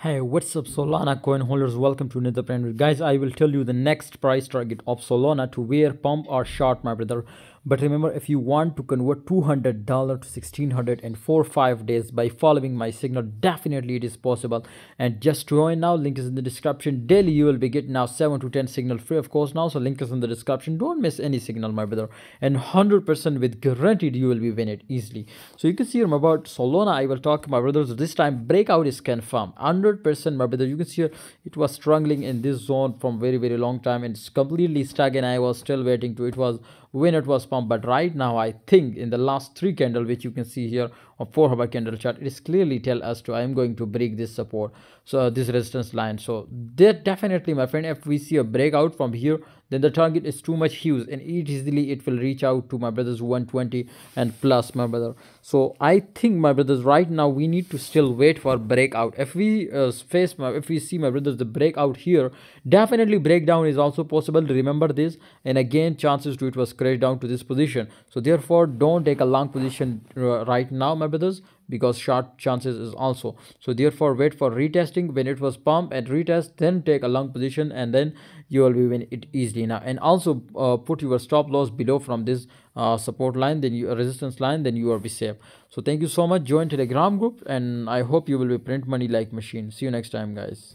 Hey, what's up Solana coin holders? Welcome to another brand. Guys, I will tell you the next price target of Solana to where pump or short, my brother. But remember, if you want to convert $200 to 1600 in 4 5 days by following my signal, definitely it is possible. And just join now, link is in the description. Daily, you will be getting now 7 to 10 signal free, of course, now. So, link is in the description. Don't miss any signal, my brother. And 100% with guaranteed you will be win it easily. So, you can see here about Solana, I will talk, my brothers. This time, breakout is confirmed. 100%, my brother. You can see here it was struggling in this zone from very, very long time and it's completely stuck. And I was still waiting to it was when it was pumped. But right now i think in the last three candle which you can see here or four hour candle chart it is clearly tell us to i am going to break this support so uh, this resistance line. So that definitely my friend if we see a breakout from here then the target is too much huge and easily it will reach out to my brothers 120 and plus my brother. So i think my brothers right now we need to still wait for breakout. If we uh, face my if we see my brothers the breakout here definitely breakdown is also possible. Remember this. And again chances to it was crashed down to this position. So therefore don't take a long position uh, right now my brothers because short chances is also. So therefore wait for retesting. When it was pump and retest then take a long position and then you will be win it easily. Now and also uh, put your stop loss below from this uh, support line then your resistance line then you will be safe. So thank you so much. Join telegram group and i hope you will be print money like machine. See you next time guys